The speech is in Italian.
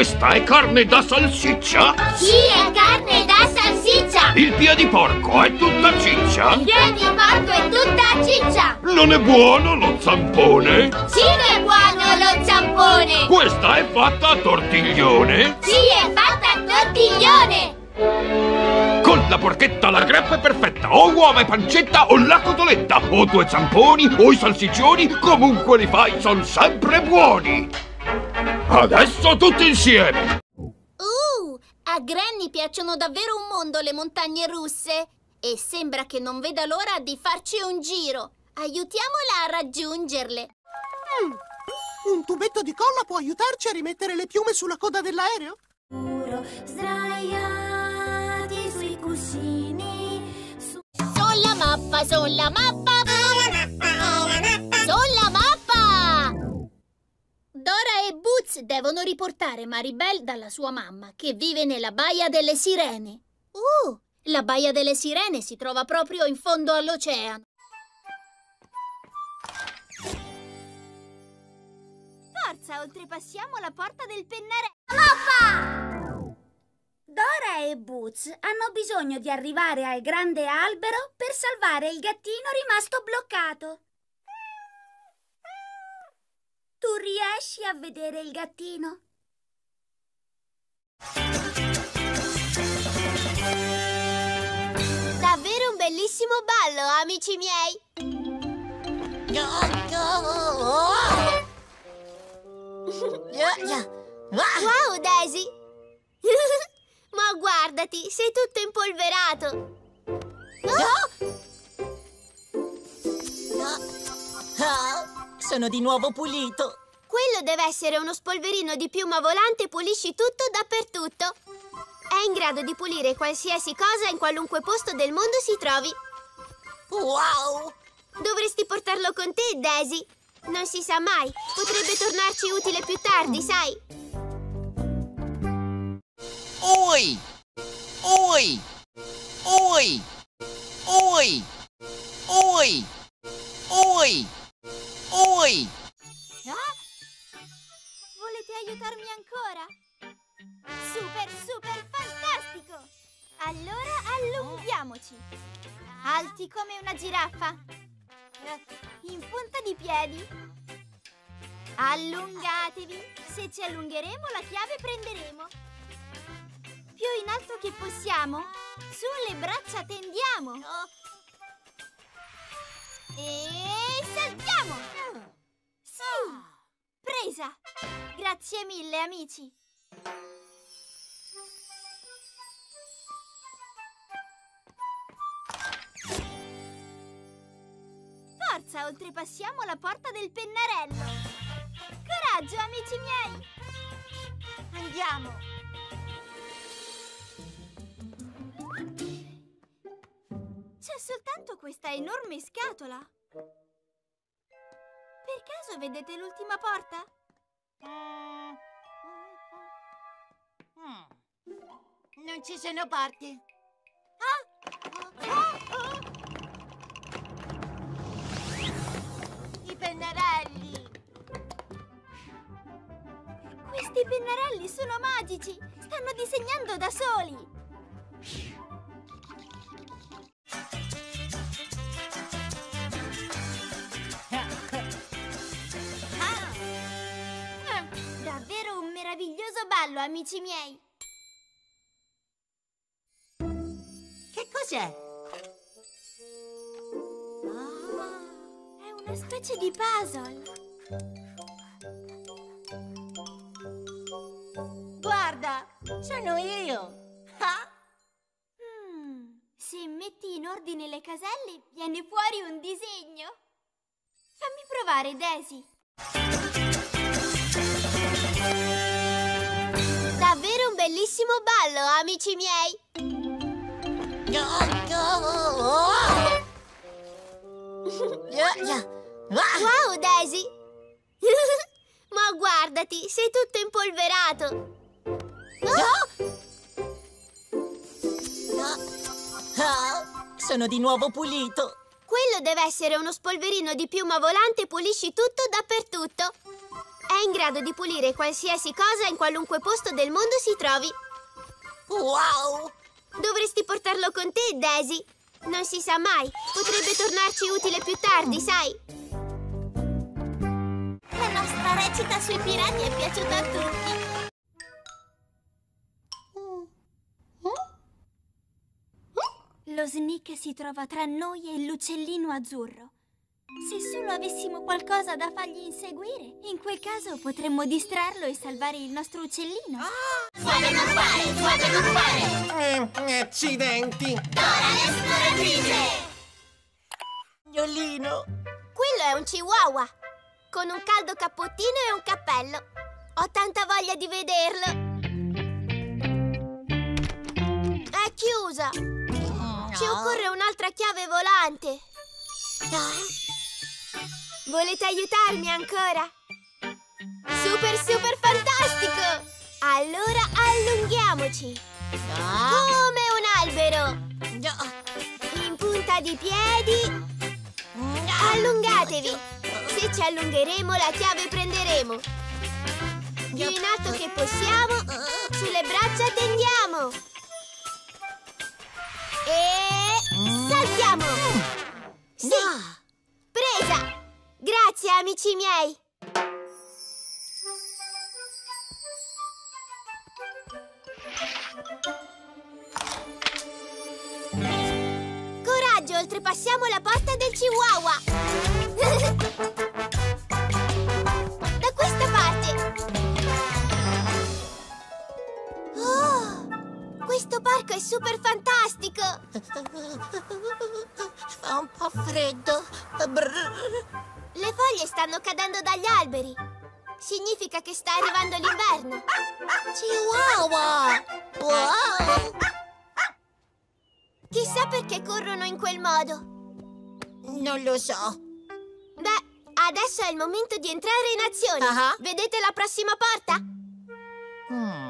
Questa è carne da salsiccia? Sì, è carne da salsiccia! Il piediporco è tutta ciccia? Il piediporco è tutta ciccia! Non è buono lo zampone? Sì che è buono lo zampone! Questa è fatta a tortiglione? Sì, è fatta a tortiglione! Con la porchetta la grappa è perfetta O uova e pancetta o la cotoletta O due zamponi o i salsiccioni Comunque li fai, sono sempre buoni Adesso tutti insieme Uh, a Granny piacciono davvero un mondo le montagne russe E sembra che non veda l'ora di farci un giro Aiutiamola a raggiungerle mm. Un tubetto di colla può aiutarci a rimettere le piume sulla coda dell'aereo? Sdraiati sui cuscini su... Sulla mappa, sulla mappa Boots devono riportare Maribel dalla sua mamma Che vive nella Baia delle Sirene Uh, la Baia delle Sirene si trova proprio in fondo all'oceano Forza, oltrepassiamo la porta del pennarello Mappa! Dora e Boots hanno bisogno di arrivare al grande albero per salvare il gattino rimasto bloccato. Tu riesci a vedere il gattino? Davvero un bellissimo ballo, amici miei! Wow, Daisy! Ma guardati, sei tutto impolverato! Sono di nuovo pulito! Quello deve essere uno spolverino di piuma volante pulisci tutto dappertutto! È in grado di pulire qualsiasi cosa in qualunque posto del mondo si trovi! Wow! Dovresti portarlo con te, Daisy! Non si sa mai, potrebbe tornarci utile più tardi, sai? Aiutarmi ancora? Super, super fantastico! Allora allunghiamoci! Alti come una giraffa! In punta di piedi! Allungatevi! Se ci allungheremo la chiave prenderemo! Più in alto che possiamo! Sulle braccia tendiamo! E saltiamo! Sì! Presa! Grazie mille, amici! Forza, oltrepassiamo la porta del pennarello! Coraggio, amici miei! Andiamo! C'è soltanto questa enorme scatola! Per caso vedete l'ultima porta? Non ci sono porte. I pennarelli. Questi pennarelli sono magici! Stanno disegnando da soli! Ballo, amici miei! Che cos'è? È una specie di puzzle! Guarda, sono io. Ah, Hmm, se metti in ordine le caselle, viene fuori un disegno! Fammi provare, Daisy! Bellissimo ballo, amici miei! Wow, Daisy! Ma guardati, sei tutto impolverato! Sono di nuovo pulito! Quello deve essere uno spolverino di piuma volante pulisci tutto dappertutto! È in grado di pulire qualsiasi cosa in qualunque posto del mondo si trovi. Wow! Dovresti portarlo con te, Daisy. Non si sa mai. Potrebbe tornarci utile più tardi, sai? La nostra recita sui pirati è piaciuta a tutti. Lo sneak si trova tra noi e l'uccellino azzurro. Se solo avessimo qualcosa da fargli inseguire, in quel caso potremmo distrarlo e salvare il nostro uccellino. Suave non fare, suave non fare. Eh, accidenti! Dora l'esploratrice. Gnolino. Quello è un chihuahua. Con un caldo cappottino e un cappello. Ho tanta voglia di vederlo. È chiusa. Ci occorre un'altra chiave volante. Volete aiutarmi ancora? Super, super fantastico! Allora allunghiamoci. Come un albero. In punta di piedi. Allungatevi. Se ci allungheremo, la chiave prenderemo. Più in alto che possiamo, sulle braccia tendiamo. E saltiamo. Sì. Grazie, amici miei. Coraggio, oltrepassiamo la porta del Chihuahua. da questa parte. Oh, questo parco è super fantastico. Fa un po' freddo. Brr. Foglie stanno cadendo dagli alberi. Significa che sta arrivando l'inverno. Chihuahua! Wow! Chissà perché corrono in quel modo. Non lo so. Beh, adesso è il momento di entrare in azione. Ah. Vedete la prossima porta? Hmm.